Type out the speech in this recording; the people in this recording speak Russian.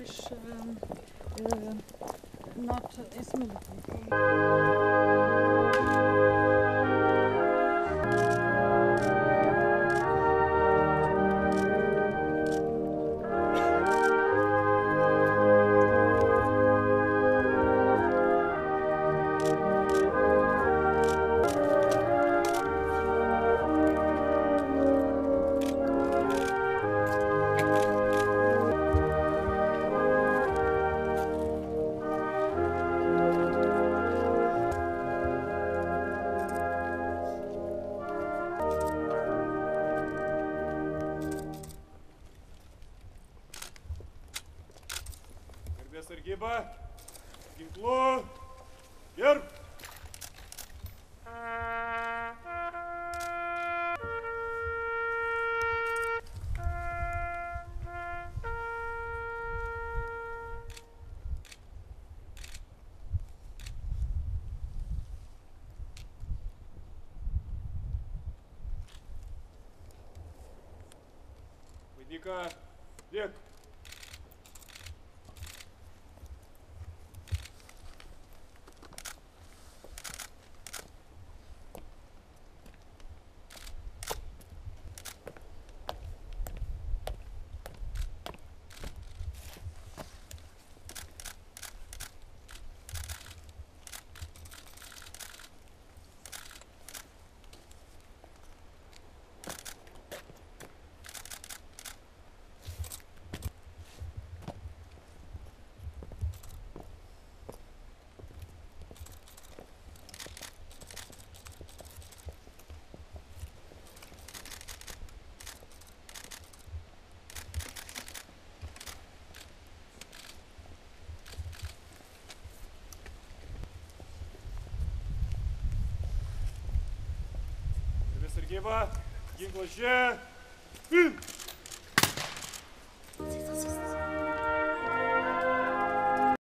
Kurdish um, uh, not Ismaili people. Garbės sargyba, ginklu, gerb. Vaidika, Спасибо. Гиглыше.